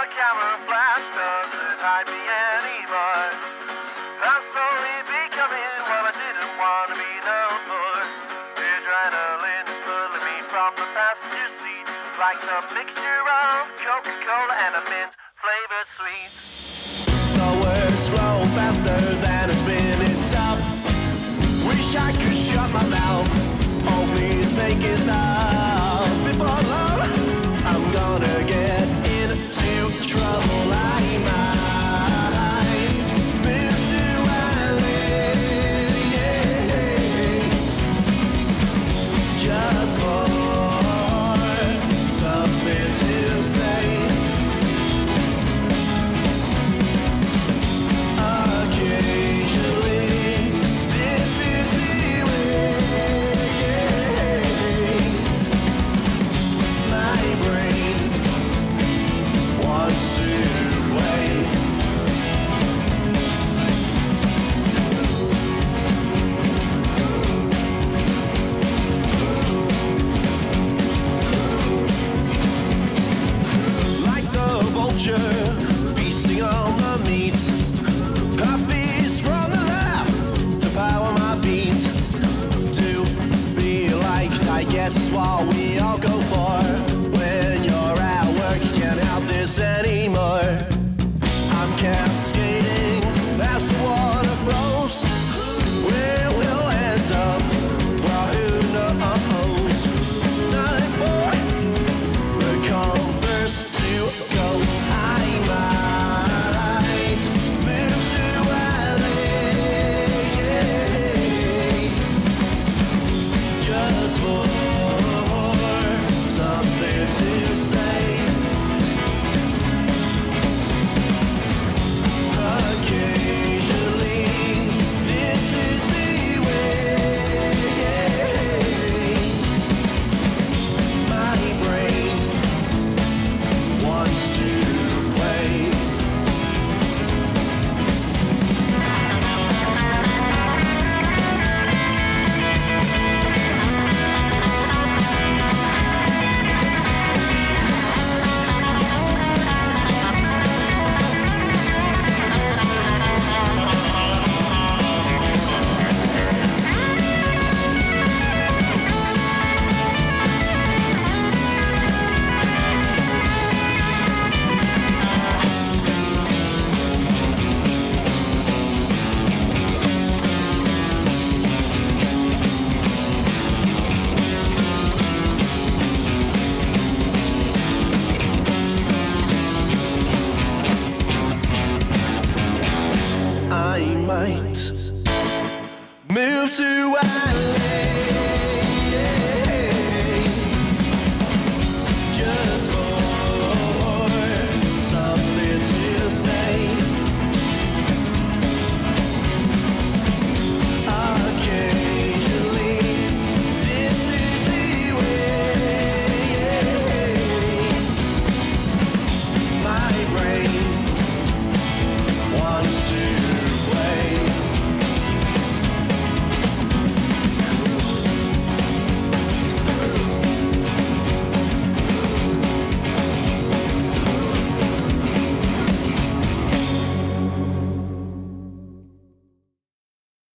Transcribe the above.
the camouflage doesn't hide me anymore. I'm slowly becoming what I didn't want to be known for. Adrenaline is pulling me from the passenger seat, like the mixture of Coca-Cola and a mint flavored sweet. The words roll faster than a spinning top. Wish I could shut my mouth. Oh, please make it stop. We all go for. Might